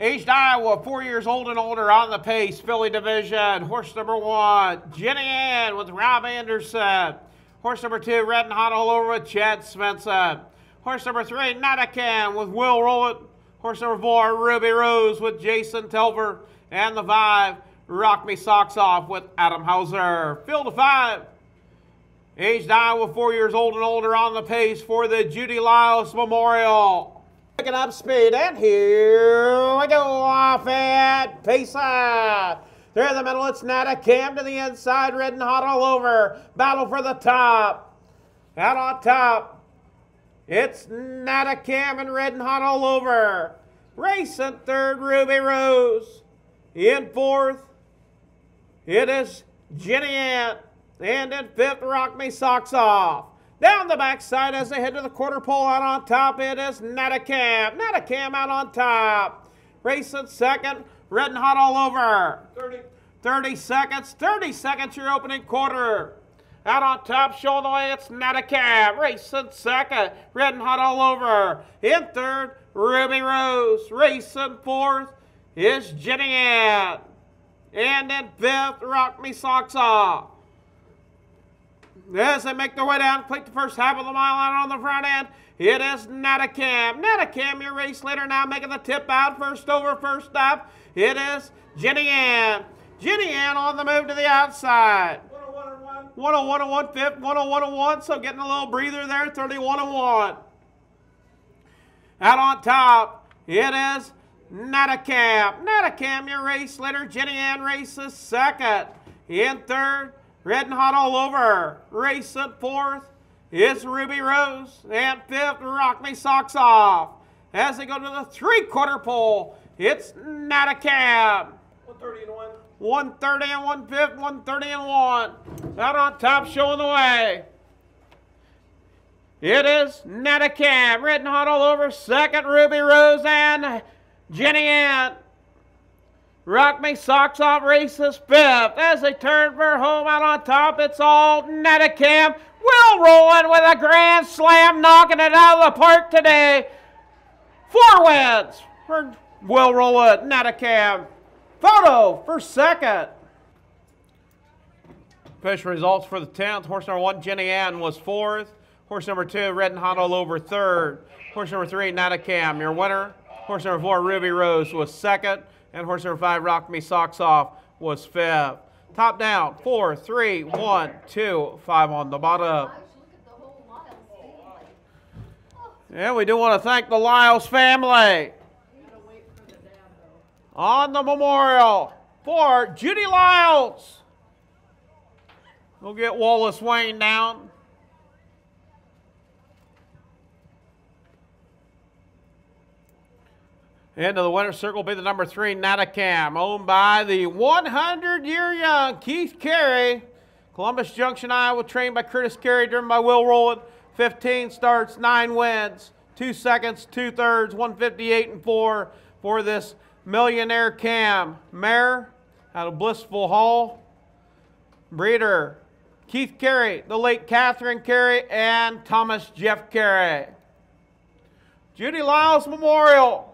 Aged Iowa, four years old and older on the pace, Filly division. Horse number one, Jenny Ann with Rob Anderson. Horse number two, Red and Hot all over with Chad Svensson. Horse number three, Natacam with Will Rowland. Horse number four, Ruby Rose with Jason Telver. And the five, Rock Me Socks Off with Adam Hauser. Field of five. Aged Iowa, four years old and older on the pace for the Judy Lyles Memorial. Picking up speed, and here we go off at Payson. There in the middle, it's Natacam to the inside, red and hot all over. Battle for the top. Out on top, it's Natacam and red and hot all over. Racing third, Ruby Rose. In fourth, it is Jenny Ann. And in fifth, Rock Me Socks Off. Down the backside as they head to the quarter pole out on top, it is Natacam. Natacam out on top. Racing second, red and hot all over. 30. 30 seconds, 30 seconds your opening quarter. Out on top, showing the way, it's Natacam. Racing second, red and hot all over. In third, Ruby Rose. Racing fourth is Jenny Ann. And in fifth, Rock Me Socks Off. As they make their way down, complete the first half of the mile out on the front end. It is Natacam. Natacam, your race leader now making the tip out. First over, first up. It is Jenny Ann. Jenny Ann on the move to the outside. 101 and 1 fifth, 101 and 1. So getting a little breather there, 31 and 1. Out on top, it is Natacam. Natacam, your race leader. Jenny Ann races second. In third, Red and hot all over. Race at fourth It's Ruby Rose. And fifth, Rock Me Socks Off. As they go to the three-quarter pole, it's Natacam. 130 and 1. 130 and 1 fifth, 130 and 1. Out on top, showing the way. It is Natacam. Red and hot all over. Second, Ruby Rose and Jenny Ann. Rock Me Socks Off races fifth. As they turn for home out on top, it's all Natacam. Will Rowland with a grand slam, knocking it out of the park today. Four wins for Will Rowland, Natacam. Photo for second. Official results for the 10th. Horse number one, Jenny Ann, was fourth. Horse number two, Red and Hot all over, third. Horse number three, Natacam, your winner. Horse number four, Ruby Rose, was second and horse number five, Rock Me Socks Off, was fifth. Top down, four, three, one, two, five on the bottom. Yeah, we do want to thank the Lyles family on the memorial for Judy Lyles. We'll get Wallace Wayne down. Into the winner's circle be the number three, Natacam, owned by the 100-year young Keith Carey. Columbus Junction, Iowa, trained by Curtis Carey, driven by Will Rowland. 15 starts, 9 wins, 2 seconds, 2 thirds, 158 and 4 for this millionaire cam. Mare out of Blissful Hall. Breeder, Keith Carey, the late Catherine Carey, and Thomas Jeff Carey. Judy Lyles Memorial.